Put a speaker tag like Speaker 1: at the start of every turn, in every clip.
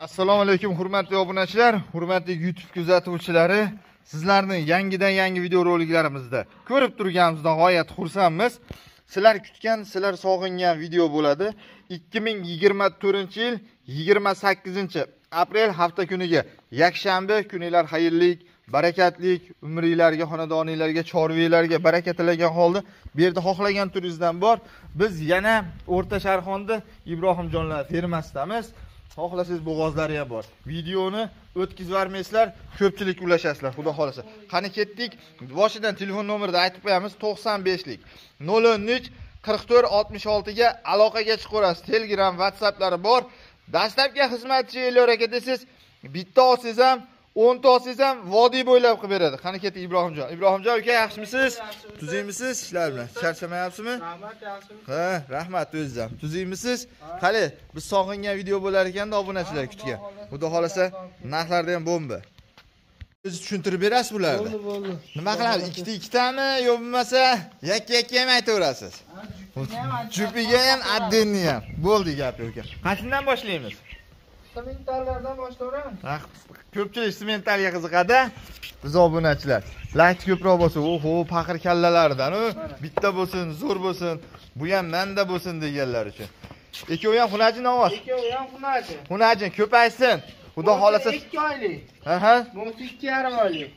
Speaker 1: assalomu alaykum hurmatli obunachilar hurmatli youtube kuzatuvchilari. Sizlarni yangidan yangi videoroliklarimizda ko'rib turganimizdan g'oyat xursandmiz. Sizlar kutgan sizlar sog'ingan video bo'ladi. 2024 yil 28 aprel hafta kuniga yakshanba. Kuninglar xayrlik barakatlik umringlarga xonadoninglarga chorvalarga baraka tilagan holda bu yerda xohlagan turingizdan bor. Biz yana o'rta sharxonda ibrohimjonlar fermasidamiz xohlasangiz bo'g'ozlari ham bor. Videoni o'tkazib yubormaysizlar ko'pchilik ulashasizlar. Xudo xohlasa. Qani ketdik? Boshidan telefon nomerni aytib qo'yamiz to'qson beshlik nol o'n uch qirq to'rt oltmish oltiga aloqaga chiqaverasiz telegram whatsapp'lari bor. Dastlabki xizmatchi elyor aka desangiz bitta olsangiz ham o'nta olsangiz ham vodiy bo'ylab qilib beradi. Qani ketdik ibrohimjon? Ibrohimjon aka yaxshimisiz? Tuzaymisiz ishlar bilan? Charchamayapsizmi?
Speaker 2: Rahmat yaxshimi
Speaker 1: ha rahmat o'ziz ham tuzaymisiz qani biz sog'ingan video bo'lar ekanda obunachilar kutgan xudo xohlasa narxlarda ham bomba o'zi tushuntirib berasiz bularni.
Speaker 2: Bo'ldi bo'ldi.
Speaker 1: Nima qilamiz? Ikkita ikkitami yo bo'lmasa yakka yakka ham aytaverasiz? Jupiga ham отдельный ham bo'ldi gap yo'q ekan qaysidan boshlaymiz
Speaker 2: sementallardan boshlayveramiz
Speaker 1: Ah, ko'pchilik sementalga qiziqadi biz obunachilar. Layt ko'proq bo'lsa oho paqir kallalardan u bitta bo'lsin zo'r bo'lsin. Bu ham manda bo'lsin deganlar uchun. Ikkovi ham xunajin ovoz.
Speaker 2: Ikkovi ham xunachi
Speaker 1: xunajin ko'paysin. Xudo xohlasa
Speaker 2: ikki oylik.
Speaker 1: Aha
Speaker 2: bunisi ikki yarim oylik.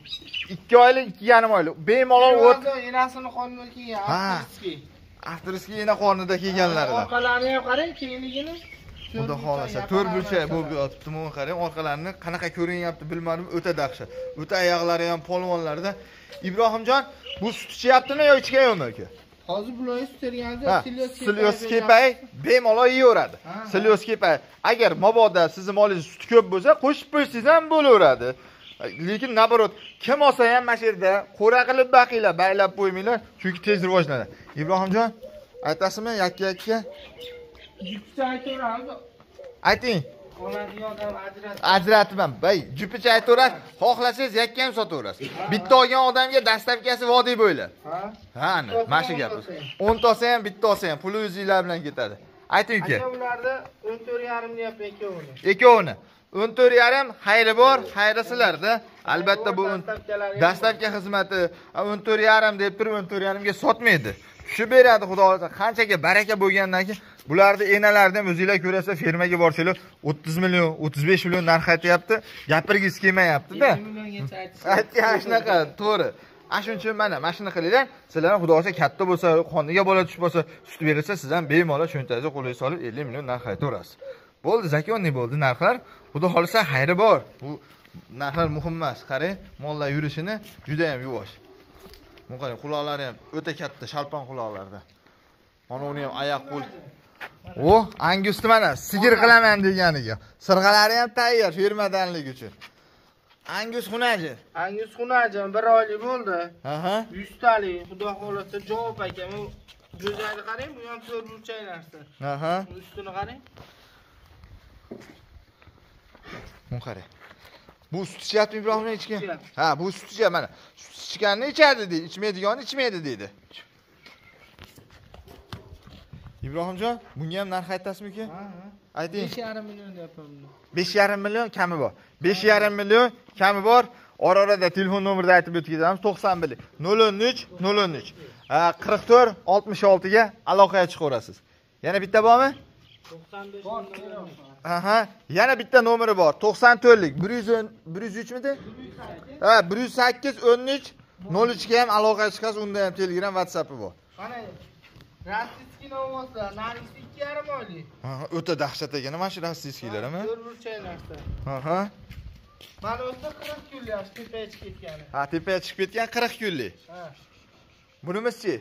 Speaker 1: Ikki oylik ikki yarim oylik. Bemalol o't
Speaker 2: enasini qonida kiygan
Speaker 1: Ha.
Speaker 2: avtoriskiy.
Speaker 1: yana qornida kelganlaridan
Speaker 2: orqalarini ham qarang kengligini
Speaker 1: xudo xohlasa to'rt burchak bo'lib yotibdi qarang. Orqalarini qanaqa ko'rinyapti bilmadim o'ta dahshat. O'ta oyoqlari ham polvonlarda. Ibrohimjon bu sut ichyaptimi yo ichganyapmi aka
Speaker 2: hozir bularni sut
Speaker 1: slyoz kepay bemalol yeyaveradi
Speaker 2: ha.
Speaker 1: slyoz kepay agar mabodo sizni molingiz suti ko'p bo'lsa qo'shib qo'ysangiz ham bo'laveradi. Lekin наоборот kim olsa ham mana shu yerda qo'ra qilib baqinglar baylab qo'ymanglar chunki tez rivojlanadi. Ibrohimjon aytasizmi yakka yakka
Speaker 2: aytaveramiz
Speaker 1: ayting.
Speaker 2: Oladigan odam ajratib.
Speaker 1: Ajratib ham bay jupicha aytaverasiz xohlasangiz yakka ham sotaverasiz. Bitta olgan odamga dastlabkasi vodiy bo'ylab
Speaker 2: ha?
Speaker 1: Ha ana mana shu gap o'nta olsa ham bitta olsa ham puli o'zinglar bilan ketadi. Ayting uka.
Speaker 2: Ularda o'n to'rt yarim deyapti ikkovini.
Speaker 1: Ikkovini. O'n to'rt yarim xayri bor xayri sizlarda albatta bu dastlabki xizmati o'n to'rt yarim deb turib o'n to'rt yarimga sotmaydi. Tushib beradi xudo xohlasa qanchaga baraka bo'lgandan keyin bularni enalarini ham o'zinglar ko'rasizlar fermaga borsanglar o'ttiz million o'ttiz besh million narx aytyapti. Gapirgisi kelmayaptida.
Speaker 2: Yetti milliongacha aytishdi
Speaker 1: aytgan shunaqa to'g'ri. Ana shuning uchun mana mana shuni qilinglar sizlar ham xudo xohlasa katta bo'lsa qoniga bola tushib qolsa sut berilsa siz ham bemalol cho'ntagingizga qo'lingizga solib ellik million narx aytaverasiz. Bo'ldi zakonniy bo'ldi? Narxlar? Xudo xohlasa xayri bor. Bu narxlar muhim emas. Qarang mollar yurishini juda yam yuvosh. Qarang quloqlari ham o'ta katta shalpon quloqlarda. Mana uni ham oyoq qo'l o angusni mana sigir qilaman deganiga. Sirg'alari ham tayyor fermadanlik uchun. Angus xunaji.
Speaker 2: Angus xunajim bir oylik bo'ldi.
Speaker 1: Aha.
Speaker 2: Yuztalik xudo xohlasa javob aka bu go'zalni qarang bu ham to'rt burchak narsa
Speaker 1: aha
Speaker 2: ustini qarang.
Speaker 1: Bu qarang. Bu sut ichyapti ibrohim ichgan ha bu sut ichyapti mana sut ichganni ichadi deydi. Ichmaydigani ichmaydi deydi ibrohimjon bunga ham narx aytasizmi aka ayting.
Speaker 2: Besh yarim million deyapman buni.
Speaker 1: Besh yarim million kami bor. Besh yarim million kami bor. Ora orada telefon nomerni aytib o'tkazamiz. To'qson bir nol o'n uch nol o'n uch. Qirq to'rt oltmish oltiga aloqaga chiqaverasiz. Yana bitta bormi?
Speaker 2: To'qson besh
Speaker 1: aha yana bitta nomeri bor. To'qson to'rtlik bir yuz o'n bir yuz uchmidi ha bir yuz sakkiz o'n uch. Nol uchga ham aloqaga chiqasiz. Unda ham telegram whatsappi bor.
Speaker 2: Qarang rossiyskiy novoslar nargisi ikki yarim oylik
Speaker 1: Aha, o'ta dahshat ekan mana shu rossiyskiylarmi
Speaker 2: to'rt burchak narsa.
Speaker 1: Aha.
Speaker 2: Mana o'zi qirq kunlik tepaga chiqib ketgani.
Speaker 1: Ha tepaga chiqib ketgan qirq kunlik
Speaker 2: ha.
Speaker 1: Bunimizchi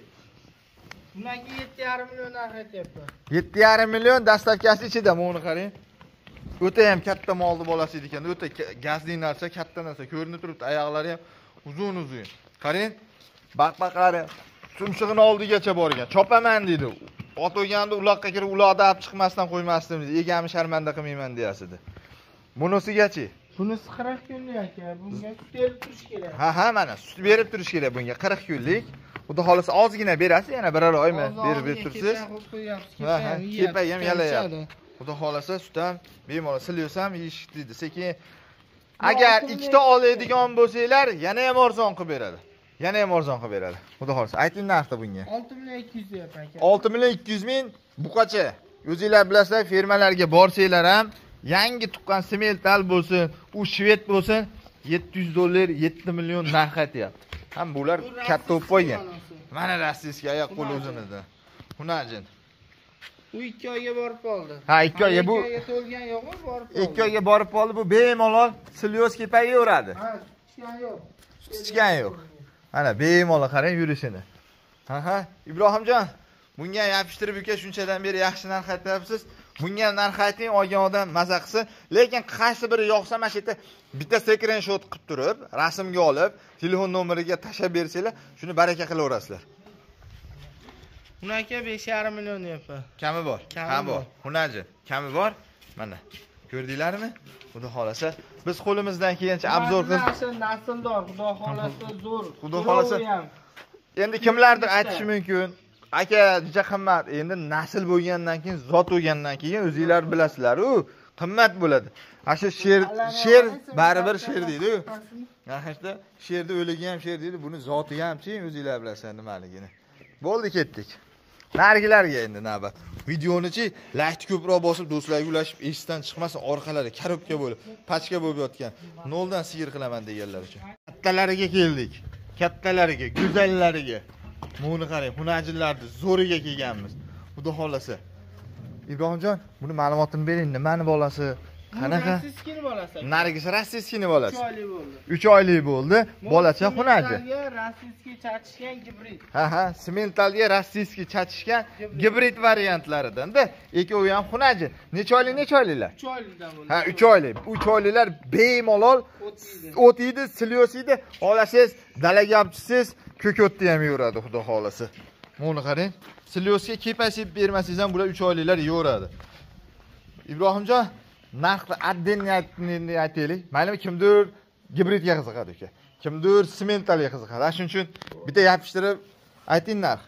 Speaker 2: bundan keyin yetti yarim million narx aytyapti.
Speaker 1: Yetti yarim million dastlabkasi ichida mana uni qarang? O'ta ham katta molni bolasi edi ekan o'ta gazli narsa katta narsa. Ko'rinib turibdi oyoqlari ham uzun uzun qarang baqbaqlari tumshug'ini oldigacha borgan. Chopaman deydi ot o'lganda uloqqa kirib uloqda olib chiqmasdan qo'ymasdim deydi egamni sharmanda qilmayman deyasidi. Bunisigachi?
Speaker 2: Bunisi qirq kunlik aka. Bunga sut berib turish kerak.
Speaker 1: Ha ha mana sut berib turish kerak bunga. Qirq kunlik. Xudo xohlasa ozgina berasiz yana biror oymi berib berib tursiz ha, kepak ham yalayapti. xudo xohlasa sut ham bemalol silyos ham yeyish deydi sekin. Agar ikkita oladigan bo'lsanglar yana ham arzon qilib beradi yana ham arzon qilib beradi xudo xohlasa ayting narxni bunga
Speaker 2: 6 million 200 deyapti aka.
Speaker 1: 6 million 200 ming buqacha o'zinglar bilasizlar fermalarga borsanglar ham yangi tuqqan semental bo'lsin u shved bo'lsin 700 dollar 7 million narx aytyapti ham bular
Speaker 2: Bu
Speaker 1: katta bo'lib qo'ygan
Speaker 2: manasi.
Speaker 1: mana rossiyskiy oyoq qo'l o'zimizda hunajin
Speaker 2: U 2 oyga borib qoldi.
Speaker 1: Ha, ikki oyga bu-
Speaker 2: 2 oyga to'lgan yo'qmi? Borib qoldi.
Speaker 1: ikki oyga borib qoldi bu bemalol slyoz kepayaveradi
Speaker 2: Ha, ichgan yo'q.
Speaker 1: ichgan yo'q mana bemalol qarang yurishini ha ha ibrohimjon bunga yopishtirib uka shunchadan beri yaxshi narx aytyapsiz. Bunga narx ayting olgan odam maza qilsin. Lekin qaysi biri yoqsa mana shu yerda bitta skrinshot qilib turib rasmga olib telefon nomeriga tashlab bersanglar shuni baraka qilaverasizlar.
Speaker 2: Uni aka 5,5 million deyapti.
Speaker 1: kami bor
Speaker 2: Kami
Speaker 1: ha bor.
Speaker 2: bor.
Speaker 1: hunaji kami bor? Mana ko'rdinglarmi? Xudo xohlasa biz qo'limizdan kelgancha obzor qilib
Speaker 2: Nasl nasldor, xudo xolasa zo'r.
Speaker 1: Xudo
Speaker 2: ham.
Speaker 1: endi kimlardir aytishi mumkin. Aka juda qimmat. Endi nasl bo'lgandan keyin zot bo'lgandan keyin o'zinglar bilasizlar u qimmat bo'ladi. Ana shu sher sher baribir sher deydi-ku. Shunda sherni o'ligi ham sher deydi buni zoti hamchi o'zinglar bilasizlar nimaligini. Bo'ldi ketdik narigilarga endi navbat videonichi laykni ko'proq bosib do'stlarga ulashib esdan chiqmasin orqalari korobka bo'lib pachka bo'lib yotgan. Noldan sigir qilaman deganlar uchun. Kattalariga keldik. Kattalariga go'zallariga. Buni qarang hunajinlarni zo'riga kelganmiz. Xudo xohlasa. Ibrohimjon buni ma'lumotini bering nimani bolasi qanaqa?
Speaker 2: Siskini bolasi.
Speaker 1: nargis rossiyskini
Speaker 2: 3
Speaker 1: bolasi
Speaker 2: oylik bo'ldi.
Speaker 1: 3 oylik bo'ldi. Bolacha xunaji
Speaker 2: Rossiyskiy chatishgan gibrid.
Speaker 1: ha ha sementalga rossiyskiy chachishgan gibrid variantlaridanda ikkovi ham xunaji necha oylik necha oyliklar?
Speaker 2: 3 oylikdan bo'ldi.
Speaker 1: ha 3 oylik. 3 oyliklar bemalol
Speaker 2: O'tiydi.
Speaker 1: o't yeydi silyos yeydi xohlasangiz dalaga olib chiqsangiz ko'kotni ham yeyveradi xudo xohlasa. Buni qarang silyosga kepasib bermasangiz ham bular 3 oyliklar yeyveradi ibrohimjon narxni отдельный aytaylik. Maylimi kimdir gibridga qiziqadi uka. Kimdir sementalga qiziqadi. Shuning uchun bitta yopishtirib ayting narx.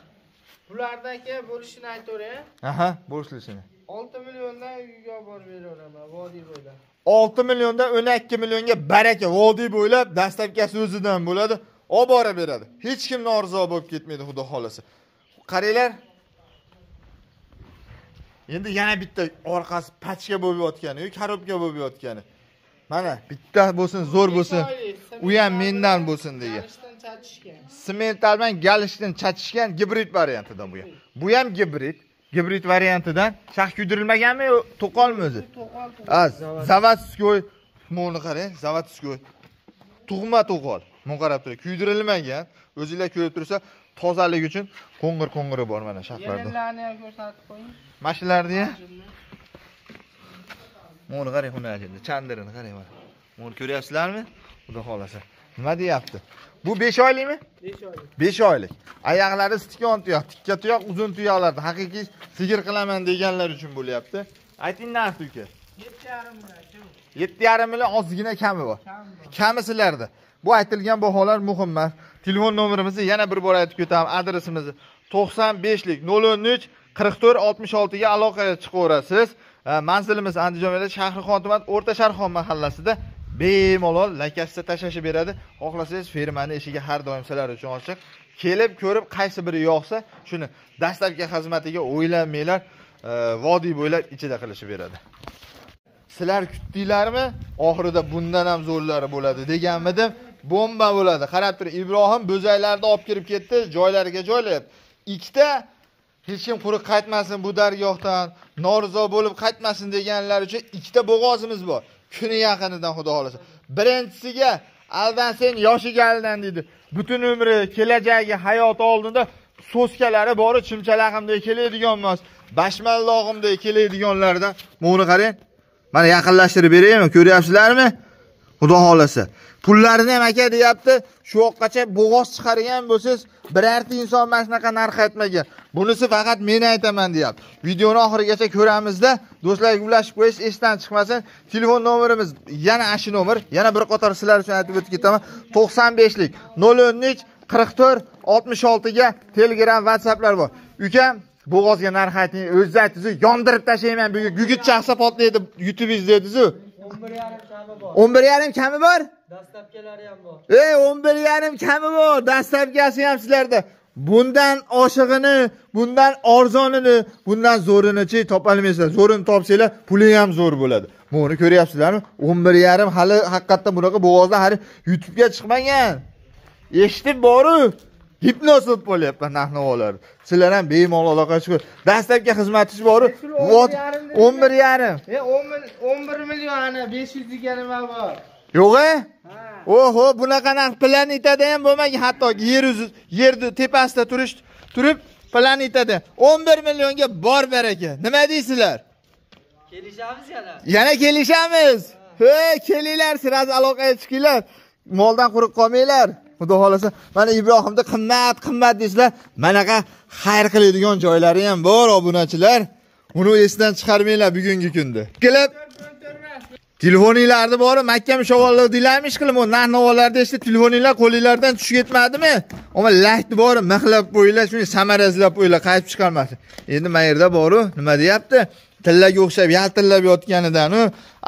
Speaker 2: Bularda aka bo'lishini aytaveray.
Speaker 1: aha bo'lishini
Speaker 2: 6 milliondan uyga olib borib beraveraman vodiy bo'ylab.
Speaker 1: 6 milliondan 12 millionga baraka vodiy bo'ylab dastlabkasi o'zidan bo'ladi olib borib beradi. Hech kim norizo bo'lib ketmaydi xudo xohlasa. Qaranglar endi yana bitta orqasi pachka bo'lib yotgani korobka bo'lib yotgani. Mana bitta bo'lsin zo'r bo'lsin. u ham mendan bo'lsin degan. semental bilan galishdan chachishgan gibrid variantidan bu ham bu ham gibrid gibrid variantidan shax kuydirilmaganmi yo to'qolmi o'zi?
Speaker 2: To'qol
Speaker 1: zavodskoy moni qarang, zavodskoy. Tug'ma to'qol. Mun qarab turing, kuydirilmagan. O'zinglar ko'rib tursa, tozalik uchun qo'ng'ir-qo'ng'iri bor mana shaxlarda.
Speaker 2: Yelinlarni ham ko'rsatib qo'ying.
Speaker 1: Mashinalarni ham moni qarang, xunajini, chandirini qarang mana. Moni ko'ryapsizlarmi? Xudo xolasa. Nima deyapti? Bu 5 oylikmi?
Speaker 2: 5 oylik.
Speaker 1: 5 oylik. Oyoqlari stikon tuyoq, tikka tuyoq, uzun tuyoqlarda haqiqiy sigir qilaman deganlar uchun bo'lyapti. Ayting narxi uka.
Speaker 2: 7,5 million. kim?
Speaker 1: yetti yarim million ozgina kami bor.
Speaker 2: Kam bor.
Speaker 1: kami sizlarda. Bu aytilgan baholar muhim emas telefon nomerimizni yana bir bor aytib ketaman. Adresimizni to'qson beshlik nol o'n uch qirq to'rt oltmish oltiga aloqaga chiqaverasiz. Manzilimiz andijon viloyati shahrixon tuman o'rta sharxon mahallasida bemalol lakasida tashlashib beradi. Xohlasangiz fermani eshigi har doim sizlar uchun ochiq. Kelib ko'rib qaysi biri yoqsa shuni dastlabki xizmatiga o'ylanmanglar. Vodiy bo'ylab ichida qilishib beradi sizlar kutdinglarmi? Oxirida bundan ham zo'rlari bo'ladi deganmidim. Bomba bo'ladi. Qarab turing ibrohim bo'zaklarni olib kirib ketdi joylariga joylayapti. Ikkita hech kim quruq qaytmasin bu dargohdan norizo bo'lib qaytmasin deganlar uchun ikkita bo'g'ozimiz bor. Kuni yaqinidan xudo xohlasa. Birinchisiga aldansang yoshiga aldan deydi. Butun umri kelajagi hayoti oldinda so'skalari bori chimchalag'imdek keladigan emas bashmallog'imdek keladiganlardan. Buni qarang. Mana yaqinlashtirib beraymi? Ko'ryapsizlarmi? Xudo xohlasa. Pullarini ham aka deyapti. Shu yoqqacha bo'g'oz chiqargan bo'lsangiz birorta inson mana shunaqa narx aytmagan. Bunisi faqat men aytaman deyapti. Videoni oxirigacha ko'ramizda do'stlarga ulashib qo'yish esdan chiqmasin. Telefon nomerimiz yana ana nomer yana bir qator sizlar uchun aytib o'tib ketaman. to'qson beshlik nol o'n uch qirq to'rt oltmish oltiga telegram whatsapplar bor. Ukam bo'g'ozga narx ayting o'zingiz aytdingiz yondirib tashlayman bugun gugurt chaqsa potlaydi youtubingiz dedingizu
Speaker 3: o'n bir yarim kami bor.
Speaker 1: O'n bir yarim kami bor?
Speaker 3: Dastlabkilari ham bor.
Speaker 1: Ey o'n bir yarim kami bor. Dastlabkasi ham sizlarda. Bundan oshig'ini bundan arzonini bundan zo'rinichi topolmaysizlar zo'rini topsanglar puli ham zo'r bo'ladi. Buni ko'ryapsizlarmi? O'n bir yarim hali haqiqatdan bunaqa bo'g'ozdan hali youtubega chiqmagan. Eshitib boru gipnoz bo'lib qolyapman narx navolarni sizlar ham bemalol aloqa chiqib dastlabki xizmatingiz boru
Speaker 2: o'n bir yarim dedingiz.
Speaker 1: o'n bir yarim.
Speaker 2: E 10 mil- 11 million 500 ga nima bor?
Speaker 1: yo'q e?
Speaker 2: Ha.
Speaker 1: oho bunaqa narx planetada ham bo'lmagan. Hattoki yer yuzi yerni tepasida turish turib planetada o'n bir millionga bor baraka. Nima deysizlar?
Speaker 3: Kelishamiz yana.
Speaker 1: Yana kelishamiz. He kelinglar sirasi aloqaga chiqinglar. Moldan quruq qolmanglar xudo xohlasa mana ibrohimda qimmat qimmat deysizlar. Manaqa xayr qiladigan joylari ham bor obunachilar. Uni esdan chiqarmanglar bugungi kunda. Kelib. Telefoninglarni bori makka mushovollar deylarmi ishqilib narx navolarni eshitib telefoninglar qo'linglardan tushib ketmadimi? Ammo lahtni bori mixlab qo'yinglar shuni samarasizlab qo'yinglar qaytib chiqarmasin. Endi mana yerda boru nima deyapti? Tillaga o'xshab yaltillab yotganidan u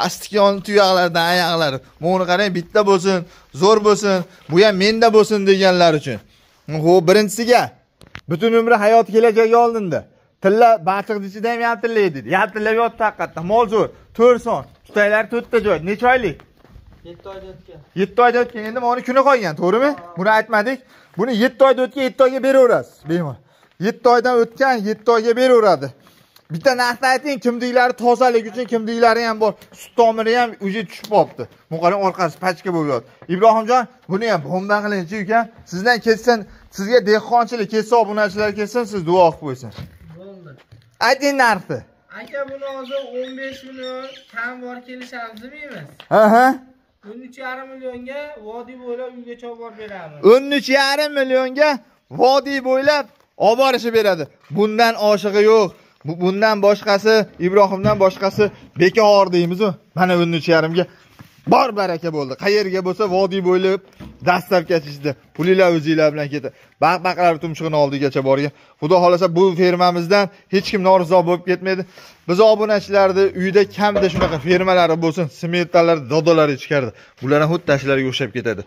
Speaker 1: astikon tuyoqlardan oyoqlari buni qarang bitta bo'lsin zo'r bo'lsin bu ham menda bo'lsin deganlar uchun. Ho'p birinchisiga butun umri hayoti kelajagi oldinda. Tilla balchiqni ichida ham yaltillaydi yaltillab yotibdi haqiqatdan. Mol zo'r to'rt son tutaylar to'rtta joy. Necha oylik?
Speaker 3: Yetti oyda o'tgan.
Speaker 1: Yetti oyda o'tgan. Endi mana kuni qolgan to'g'rimi? Buni aytmadik. Buni yetti oyda o'tgan yetti oyga beraverasiz bemalol. Yetti oydan o'tgan yetti oyga beraveradi bitta narsa ayting kimliklari tozalik uchun kimliklari ham bor. Sut tomiri ham уже tushib qolibdi. Bu qarang orqasi pachka bo'lib yotibdi ibrohimjon buni ham bomba qilingchi uka sizdan ketsin sizga dehqonchilik ketsa obunachilar ketsin siz duo qilib qo'ysin.
Speaker 2: Bo'ldi.
Speaker 1: ayting narxni
Speaker 2: Aka buni hozir 15 million kam bor kelishamiz demaymiz.
Speaker 1: ha ha.
Speaker 2: 13,5 millionga vodiy bo'ylab uygacha olib borib beramiz.
Speaker 1: o'n uch yarim millionga vodiy bo'ylab olib borishib beradi. Bundan oshig'i yo'q bundan boshqasi ibrohimdan boshqasi bekor deymizu. Mana o'n uch yarimga bor baraka bo'ldi. Qayerga bo'lsa vodiy bo'ylab dastlabgacha ichida pulinglar o'zinglar bilan ketdi. Baq baqlar tumshug'ini oldigacha borgan xudo xohlasa bu fermamizdan hech kim norizo bo'lib ketmaydi biz obunachilarni uyida kamida shunaqa fermalari bo'lsin smetalari dodolari ichkarida bular ham xuddi tashlarga o'xshab ketadi.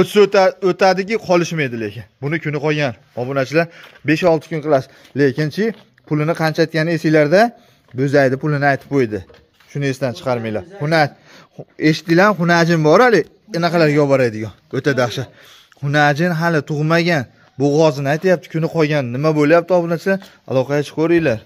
Speaker 1: O'tsa o'tadiki qolishmaydi lekin. Buni kuni qolgan obunachilar besh olti kun qilasiz. Lekinchi pulini qancha aytgani esinglarda? Bo'zayni pulini aytib qo'ydi. Shuni esdan chiqarmanglar. Hunaj eshitdinglarmi hunajin bor hali. Anaqalarga olib boradigan. O'ta dahshat. Hunajin hali tug'magan. Bo'g'ozini aytyapti kuni qolgan. Nima bo'lyapti obunachilar? Aloqaga chiqaveringlar.